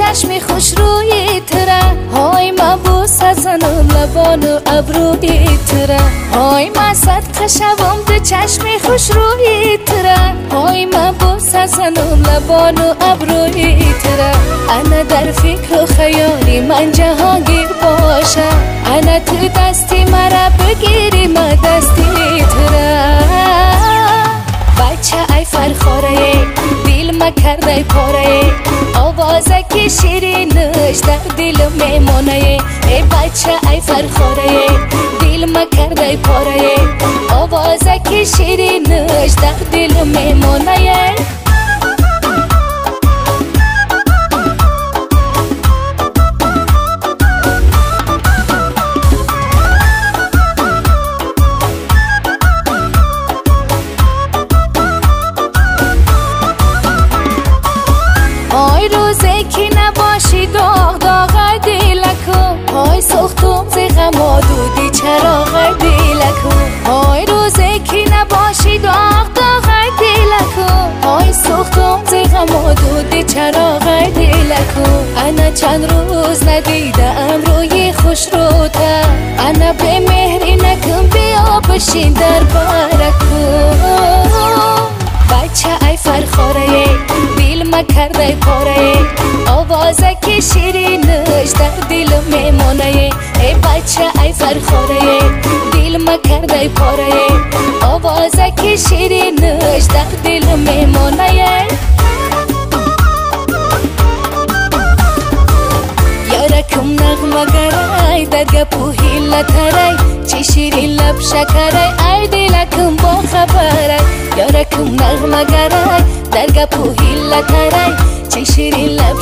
چشمی خوش روی تره. های ما بوس زنم لبان و ابروی تره. های ما صدقه شوم ده چشمی خوش روی تره. های ما بوس زنم لبان و ابروی تره. انا در فکر و خیالی من جهانگیر باشه. انا تو دستی مرا بگیری ما دستی تره. بچه ای فرخاره بیل ما کرده پاره. آوازه که شیرینش در دل میمونه ای بچه ای فرخاره. بیل ما کرده پاره. آوازه که شیرینش در دل میمونه آی چند روز ندیدم روی خوش رو تا انا به مهری نکن بیا بشین در برکو بچه ای فرخاره بیل کرده پاره. آوازه که شیرینش در دل میمونه. ای بچه ای فرخاره بیل کرده پاره. آوازه که شیرینش در دل میمونه. کم نغمه گرای درگه پوهی لترای چی شیری لب شکرای ای دیلکم با خبرای یاره نغمه گرای درگه پوهی لترای چی شیری لب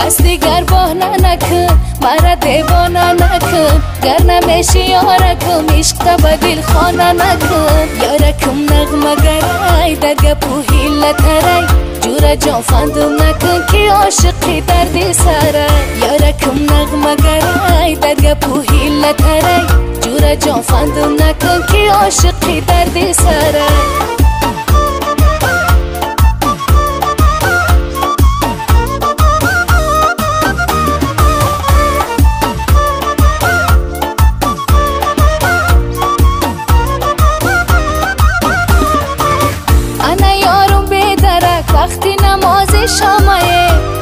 بس دیگر بانه نکن مرا دیوانه نکن. گر نمیشی یارکم عشق به دل خانه نکن. یارکم نغمه گرای در گپو هیله ترای جورا جان فندم نکن که عاشقی دردی سره یارکم نغمه گرای در گپو هیله ترای جورا جان فندم نکن که عاشقی دردی سره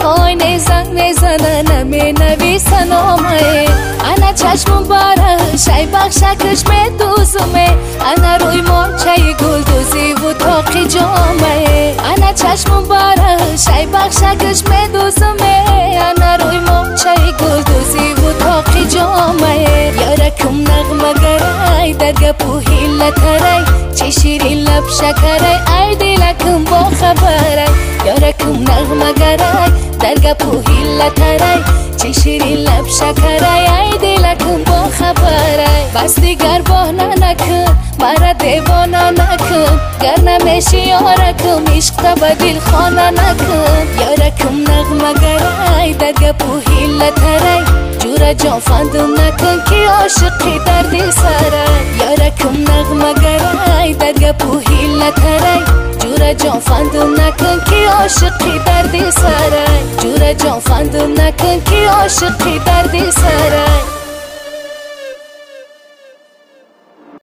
های نیزن نیزنه نمی نویسه نامه انا چشم باره شای بخشکش می دوزمه انا روی مارچه گل دوزی و تاقی جامه انا چشم باره شای بخشکش می دوزمه انا روی مارچه گل دوزی و تاقی جامه یارکم نغمه گرای در گپو هیله ترای چی شیرین لب شکره ای دیلکم با خبره در گپو هیله ترای چی لب شکره ای دیلکم با خبره بس دیگر بانه نکن مرا دیوانه نکن گر نمیشی یارکم عشق تا به دل خانه نکن یارکم نغمه گرای در گپو هیله ترای جورا جان فندم نکن که عاشقی دردی سره یارکم نغمه گرای در گپو هیله ترای جورا جان فندم نکن که عاشقی دردی سره جورا جان فندم نکن که عاشقی دردی سره